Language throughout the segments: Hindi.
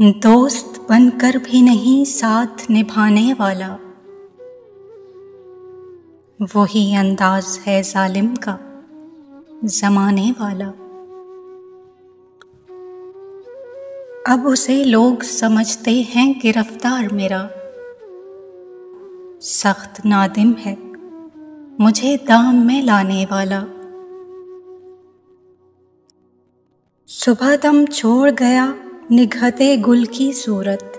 दोस्त बनकर भी नहीं साथ निभाने वाला। वही अंदाज है जालिम का, जमाने वाला। अब उसे लोग समझते हैं गिरफ़्तार मेरा। सख्त नादिम है, मुझे दाम में लाने वाला। सुबह दम छोड़ गया निघते गुल की सूरत।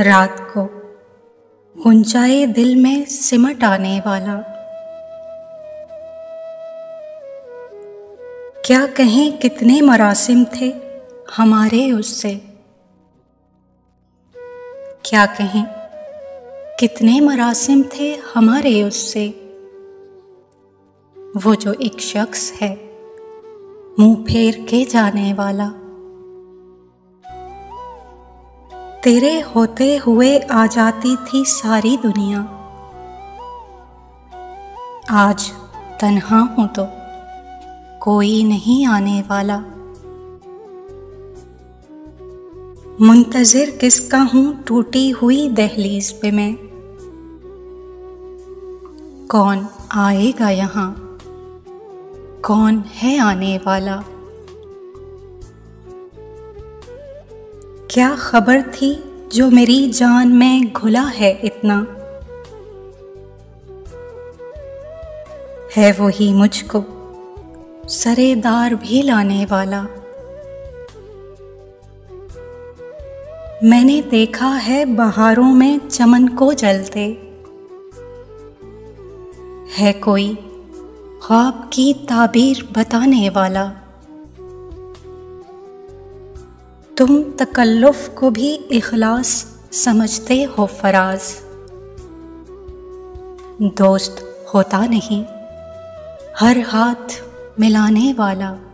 रात को गुंजाए दिल में सिमट आने वाला। क्या कहें कितने मरासिम थे हमारे उससे। क्या कहें कितने मरासिम थे हमारे उससे। वो जो एक शख्स है, मुँह फेर के जाने वाला। तेरे होते हुए आ जाती थी सारी दुनिया। आज तन्हा हूँ तो कोई नहीं आने वाला। मुंतजिर किसका हूँ टूटी हुई दहलीज पे मैं। कौन आएगा यहाँ? कौन है आने वाला? क्या खबर थी जो मेरी जान में घुला है इतना? है वो ही मुझको, सरेदार भी लाने वाला। मैंने देखा है बहारों में चमन को जलते। है कोई ख्वाब की ताबीर बताने वाला। तुम तकल्लुफ को भी इखलास समझते हो, फराज। दोस्त होता नहीं, हर हाथ मिलाने वाला।